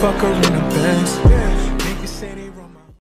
fuck her in the best.